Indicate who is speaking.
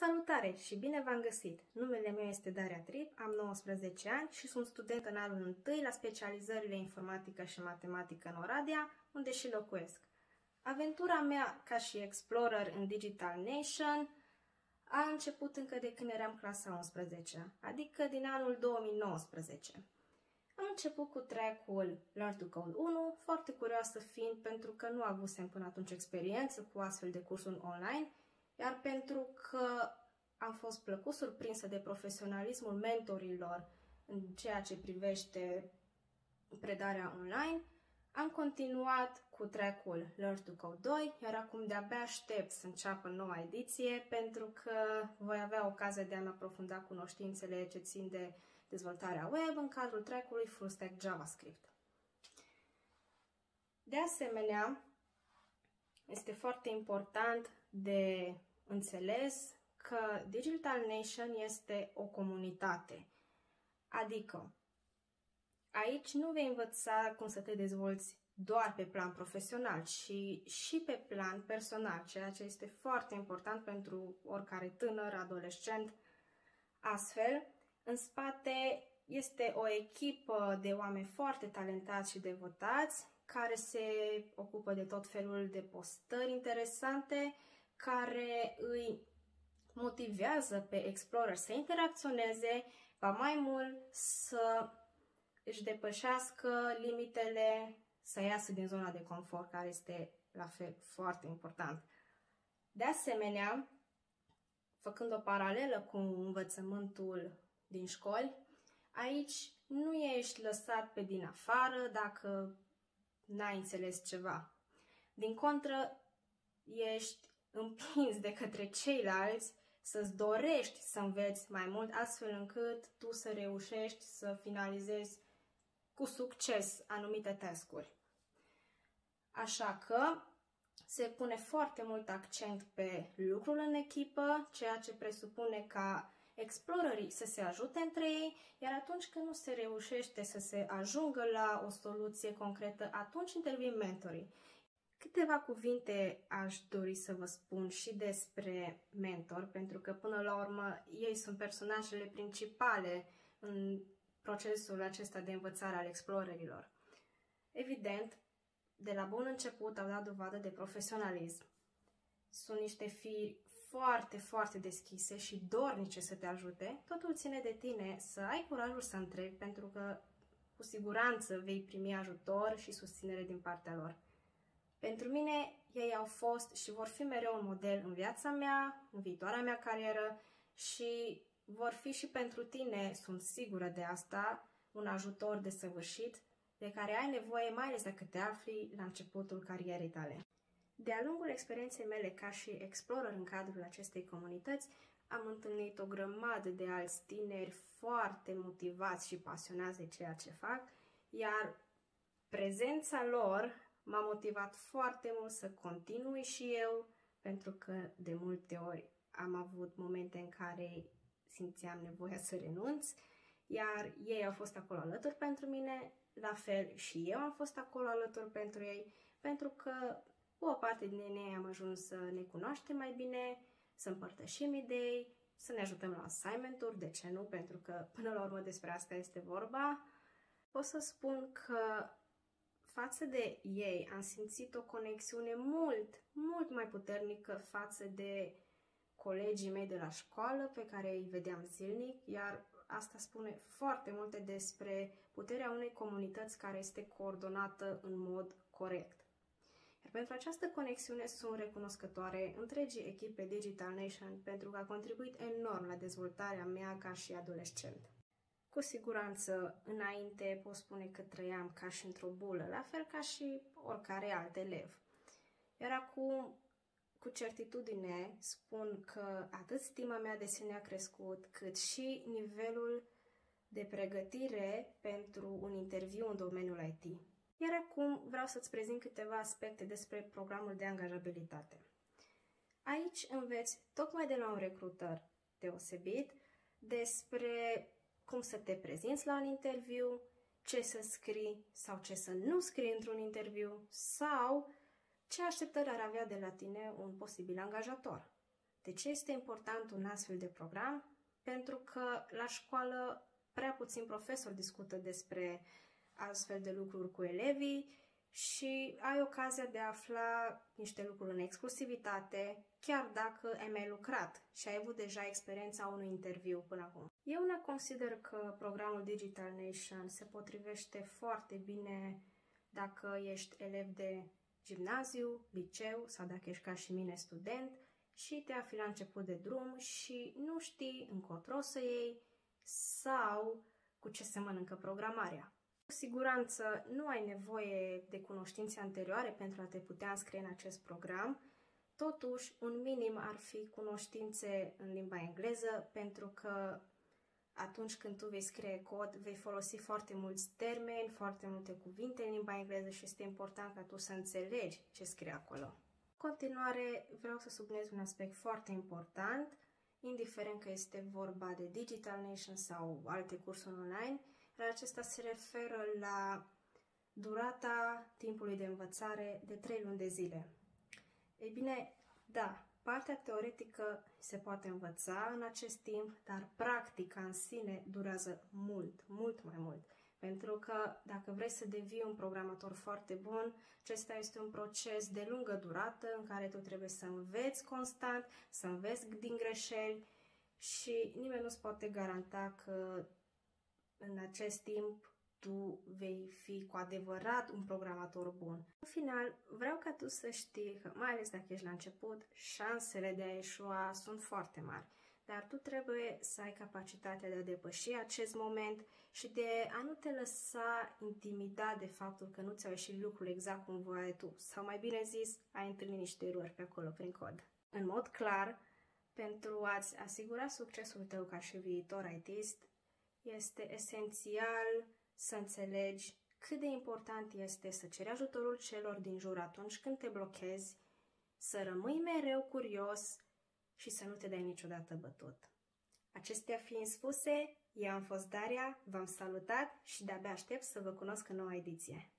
Speaker 1: Salutare și bine v-am găsit! Numele meu este Daria Trip, am 19 ani și sunt student în anul 1 la specializările informatică și matematică în Oradea, unde și locuiesc. Aventura mea ca și explorer în Digital Nation a început încă de când eram clasa 11, adică din anul 2019. Am început cu track-ul Learn to Code 1, foarte curioasă fiind pentru că nu avusem până atunci experiență cu astfel de cursuri online iar pentru că am fost plăcut surprinsă de profesionalismul mentorilor în ceea ce privește predarea online, am continuat cu track-ul Learn to Code 2, iar acum de-abia aștept să înceapă noua ediție pentru că voi avea ocazia de a-mi aprofunda cunoștințele ce țin de dezvoltarea web în cadrul track-ului Full Stack JavaScript. De asemenea, este foarte important de înțeles că Digital Nation este o comunitate. Adică, aici nu vei învăța cum să te dezvolți doar pe plan profesional, ci și pe plan personal, ceea ce este foarte important pentru oricare tânăr, adolescent. Astfel, în spate este o echipă de oameni foarte talentați și devotați care se ocupă de tot felul de postări interesante, care îi motivează pe Explorer să interacționeze, va mai mult să își depășească limitele, să iasă din zona de confort, care este la fel foarte important. De asemenea, făcând o paralelă cu învățământul din școli, aici nu ești lăsat pe din afară dacă n-ai înțeles ceva. Din contră, ești împins de către ceilalți să-ți dorești să înveți mai mult, astfel încât tu să reușești să finalizezi cu succes anumite tascuri. Așa că se pune foarte mult accent pe lucrul în echipă, ceea ce presupune ca explorerii să se ajute între ei, iar atunci când nu se reușește să se ajungă la o soluție concretă, atunci intervin mentorii. Câteva cuvinte aș dori să vă spun și despre mentor, pentru că până la urmă ei sunt personajele principale în procesul acesta de învățare al explorerilor. Evident, de la bun început au dat dovadă de profesionalism. Sunt niște firi foarte, foarte deschise și dornice să te ajute. Totul ține de tine să ai curajul să întrebi, pentru că cu siguranță vei primi ajutor și susținere din partea lor. Pentru mine, ei au fost și vor fi mereu un model în viața mea, în viitoarea mea carieră și vor fi și pentru tine, sunt sigură de asta, un ajutor de săvârșit de care ai nevoie mai ales dacă te afli la începutul carierei tale. De-a lungul experienței mele ca și explorer în cadrul acestei comunități, am întâlnit o grămadă de alți tineri foarte motivați și pasionați de ceea ce fac, iar prezența lor m-a motivat foarte mult să continui și eu, pentru că de multe ori am avut momente în care simțeam nevoia să renunț, iar ei au fost acolo alături pentru mine, la fel și eu am fost acolo alături pentru ei, pentru că cu o parte din ei am ajuns să ne cunoaștem mai bine, să împărtășim idei, să ne ajutăm la assignment-uri, de ce nu? Pentru că până la urmă despre asta este vorba. Pot să spun că față de ei am simțit o conexiune mult, mult mai puternică față de colegii mei de la școală pe care îi vedeam zilnic, iar asta spune foarte multe despre puterea unei comunități care este coordonată în mod corect. Iar pentru această conexiune sunt recunoscătoare întregii echipe Digital Nation pentru că a contribuit enorm la dezvoltarea mea ca și adolescent. Cu siguranță, înainte pot spune că trăiam ca și într-o bulă, la fel ca și oricare alt elev. Iar acum, cu certitudine, spun că atât stima mea de sine a crescut, cât și nivelul de pregătire pentru un interviu în domeniul IT. Iar acum vreau să-ți prezint câteva aspecte despre programul de angajabilitate. Aici înveți, tocmai de la un recruter deosebit, despre cum să te prezinți la un interviu, ce să scrii sau ce să nu scrii într-un interviu sau ce așteptări ar avea de la tine un posibil angajator. De ce este important un astfel de program? Pentru că la școală prea puțin profesori discută despre astfel de lucruri cu elevii și ai ocazia de a afla niște lucruri în exclusivitate, chiar dacă ai mai lucrat și ai avut deja experiența unui interviu până acum. Eu ne consider că programul Digital Nation se potrivește foarte bine dacă ești elev de gimnaziu, liceu sau dacă ești ca și mine student și te afli la început de drum și nu știi încotro să iei sau cu ce se mănâncă programarea. Cu siguranță nu ai nevoie de cunoștințe anterioare pentru a te putea înscrie în acest program, totuși un minim ar fi cunoștințe în limba engleză pentru că atunci când tu vei scrie cod, vei folosi foarte mulți termeni, foarte multe cuvinte în limba engleză și este important ca tu să înțelegi ce scrie acolo. În continuare, vreau să subliniez un aspect foarte important, indiferent că este vorba de Digital Nation sau alte cursuri online, dar acesta se referă la durata timpului de învățare de 3 luni de zile. Ei bine, da, partea teoretică se poate învăța în acest timp, dar practica în sine durează mult, mult mai mult. Pentru că dacă vrei să devii un programator foarte bun, acesta este un proces de lungă durată în care tu trebuie să înveți constant, să înveți din greșeli și nimeni nu-ți poate garanta că în acest timp tu vei fi cu adevărat un programator bun. În final, vreau ca tu să știi că, mai ales dacă ești la început, șansele de a eșua sunt foarte mari. Dar tu trebuie să ai capacitatea de a depăși acest moment și de a nu te lăsa intimidat de faptul că nu ți-au ieșit lucrurile exact cum voiai tu. Sau mai bine zis, ai întâlnit niște erori pe acolo prin cod. În mod clar, pentru a-ți asigura succesul tău ca și viitor ITist, este esențial să înțelegi cât de important este să ceri ajutorul celor din jur atunci când te blochezi, să rămâi mereu curios și să nu te dai niciodată bătut. Acestea fiind spuse, eu am fost Daria, v-am salutat și de-abia aștept să vă cunosc în noua ediție.